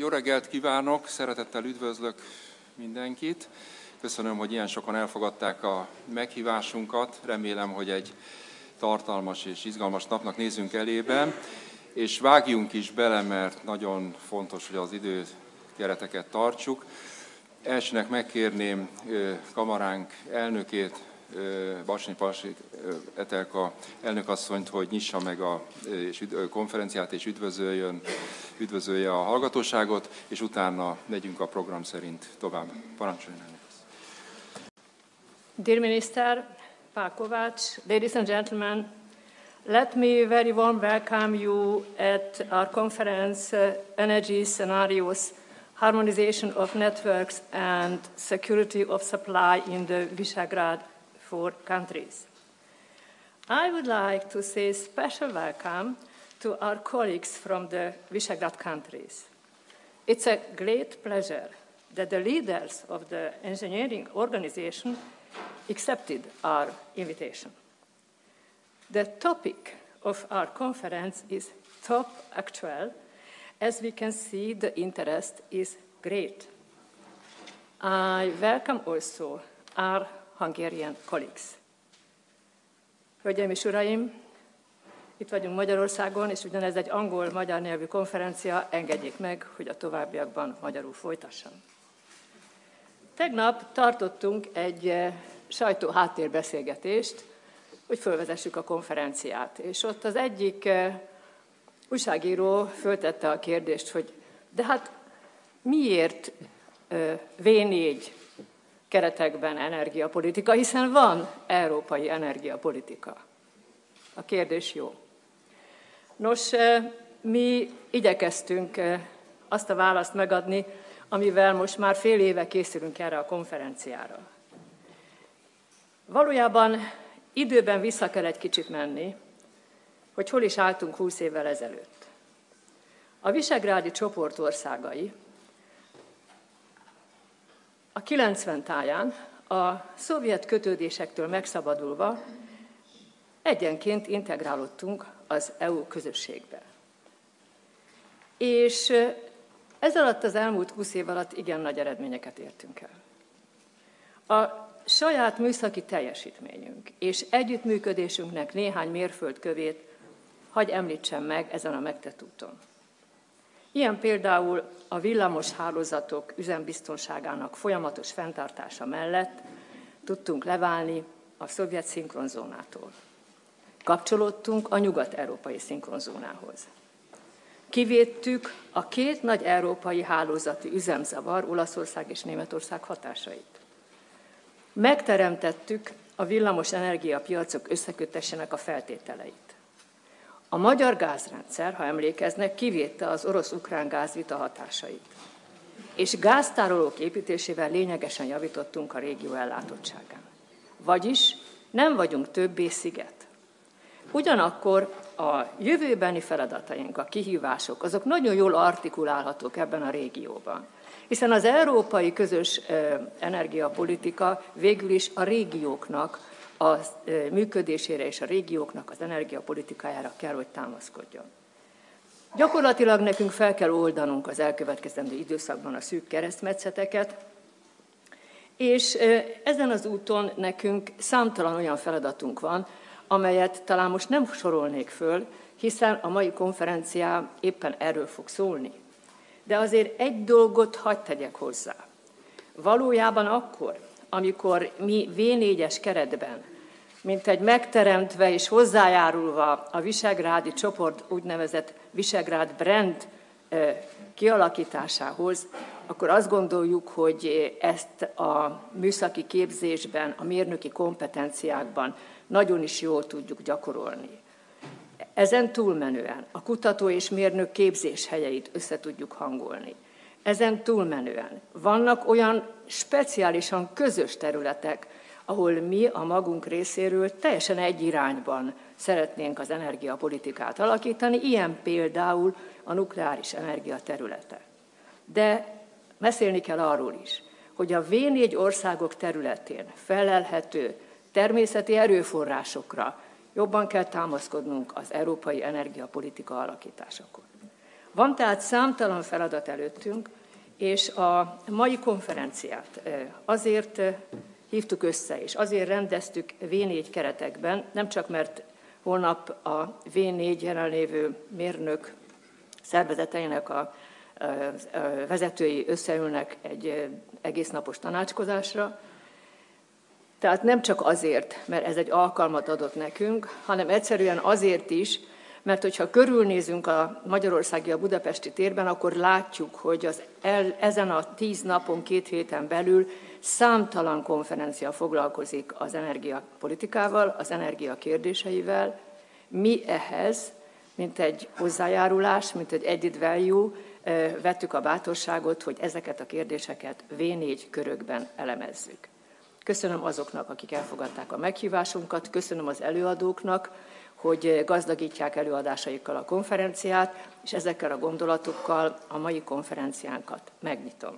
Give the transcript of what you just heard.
Jó reggelt kívánok, szeretettel üdvözlök mindenkit. Köszönöm, hogy ilyen sokan elfogadták a meghívásunkat. Remélem, hogy egy tartalmas és izgalmas napnak nézünk elébe, és vágjunk is bele, mert nagyon fontos, hogy az idő kereteket tartsuk. Elsőnek megkérném kamaránk elnökét, Basni Pasi Etelka elnökasszonyt, hogy nyissa meg a konferenciát és üdvözöljön, üdvözölje a hallgatóságot, és utána megyünk a program szerint tovább. Parancsoljon elnök. Dear Minister Pakovac, ladies and gentlemen, let me very warm welcome you at our conference, uh, Energy Scenarios, Harmonization of Networks and Security of Supply in the Visegrad four countries. I would like to say special welcome to our colleagues from the Visegrad countries. It's a great pleasure that the leaders of the engineering organization accepted our invitation. The topic of our conference is top actual. As we can see, the interest is great. I welcome also our Hungarian colleagues. Hölgyeim és Uraim, itt vagyunk Magyarországon, és ugyanez egy angol-magyar nyelvű konferencia, engedjék meg, hogy a továbbiakban magyarul folytassam. Tegnap tartottunk egy eh, sajtó háttérbeszélgetést, hogy fölvezessük a konferenciát. És ott az egyik eh, újságíró föltette a kérdést, hogy de hát miért eh, V4 keretekben energiapolitika, hiszen van európai energiapolitika. A kérdés jó. Nos, mi igyekeztünk azt a választ megadni, amivel most már fél éve készülünk erre a konferenciára. Valójában időben vissza kell egy kicsit menni, hogy hol is álltunk 20 évvel ezelőtt. A Visegrádi csoport országai a 90 táján a szovjet kötődésektől megszabadulva egyenként integrálódtunk az EU közösségbe. És ez alatt az elmúlt 20 év alatt igen nagy eredményeket értünk el. A saját műszaki teljesítményünk és együttműködésünknek néhány mérföldkövét hagy említsem meg ezen a megtett úton. Ilyen például a villamos hálózatok üzembiztonságának folyamatos fenntartása mellett tudtunk leválni a szovjet szinkronzónától. Kapcsolódtunk a nyugat-európai szinkronzónához. Kivédtük a két nagy európai hálózati üzemzavar, Olaszország és Németország hatásait. Megteremtettük a villamos energiapiacok összekötésének a feltételeit. A magyar gázrendszer, ha emlékeznek, kivédte az orosz-ukrán gázvita hatásait. És gáztárolók építésével lényegesen javítottunk a régió ellátottságán. Vagyis nem vagyunk többé sziget. Ugyanakkor a jövőbeni feladataink, a kihívások, azok nagyon jól artikulálhatók ebben a régióban. Hiszen az európai közös energiapolitika végül is a régióknak a működésére és a régióknak az energiapolitikájára kell, hogy támaszkodjon. Gyakorlatilag nekünk fel kell oldanunk az elkövetkezendő időszakban a szűk keresztmetszeteket, és ezen az úton nekünk számtalan olyan feladatunk van, amelyet talán most nem sorolnék föl, hiszen a mai konferenciá éppen erről fog szólni. De azért egy dolgot hagyd tegyek hozzá. Valójában akkor, amikor mi V4-es keretben, mint egy megteremtve és hozzájárulva a Visegrádi csoport úgynevezett Visegrád brand kialakításához, akkor azt gondoljuk, hogy ezt a műszaki képzésben, a mérnöki kompetenciákban nagyon is jól tudjuk gyakorolni. Ezen túlmenően a kutató és mérnök képzés helyeit össze tudjuk hangolni. Ezen túlmenően vannak olyan speciálisan közös területek, ahol mi a magunk részéről teljesen egy irányban szeretnénk az energiapolitikát alakítani, ilyen például a nukleáris energia területe. De beszélni kell arról is, hogy a V4 országok területén felelhető természeti erőforrásokra jobban kell támaszkodnunk az európai energiapolitika alakításakor. Van tehát számtalan feladat előttünk, és a mai konferenciát azért hívtuk össze, és azért rendeztük V4 keretekben, nem csak mert holnap a V4 jelenlévő mérnök szervezeteinek a vezetői összeülnek egy egész napos tanácskozásra, tehát nem csak azért, mert ez egy alkalmat adott nekünk, hanem egyszerűen azért is, mert hogyha körülnézünk a Magyarországi, a budapesti térben, akkor látjuk, hogy az el, ezen a tíz napon, két héten belül számtalan konferencia foglalkozik az energiapolitikával, az energia kérdéseivel. Mi ehhez, mint egy hozzájárulás, mint egy added value, vettük a bátorságot, hogy ezeket a kérdéseket V4 körökben elemezzük. Köszönöm azoknak, akik elfogadták a meghívásunkat, köszönöm az előadóknak, hogy gazdagítják előadásaikkal a konferenciát, és ezekkel a gondolatokkal a mai konferenciánkat megnyitom.